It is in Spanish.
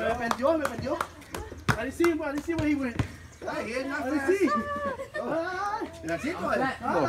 Me perdió, me perdió. I didn't see sí? I didn't see where he went.